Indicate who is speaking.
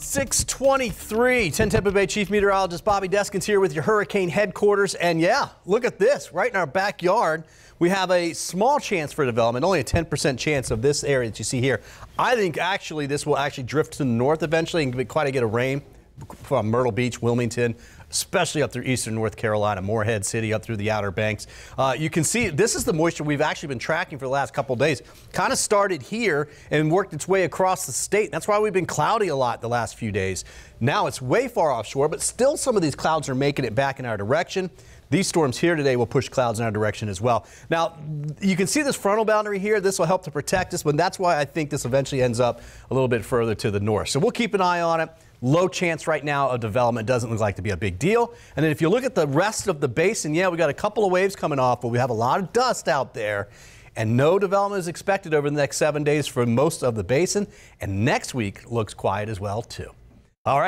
Speaker 1: 623, 10 Tampa Bay Chief Meteorologist Bobby Deskins here with your hurricane headquarters. And yeah, look at this. Right in our backyard, we have a small chance for development, only a 10% chance of this area that you see here. I think actually this will actually drift to the north eventually and quite a get of rain from Myrtle Beach, Wilmington, especially up through eastern North Carolina, Morehead City, up through the Outer Banks. Uh, you can see this is the moisture we've actually been tracking for the last couple days. Kind of started here and worked its way across the state. That's why we've been cloudy a lot the last few days. Now it's way far offshore, but still some of these clouds are making it back in our direction. These storms here today will push clouds in our direction as well. Now, you can see this frontal boundary here. This will help to protect us, but that's why I think this eventually ends up a little bit further to the north. So we'll keep an eye on it. Low chance right now of development doesn't look like to be a big deal. And then if you look at the rest of the basin, yeah, we got a couple of waves coming off, but we have a lot of dust out there. And no development is expected over the next seven days for most of the basin. And next week looks quiet as well, too. All right.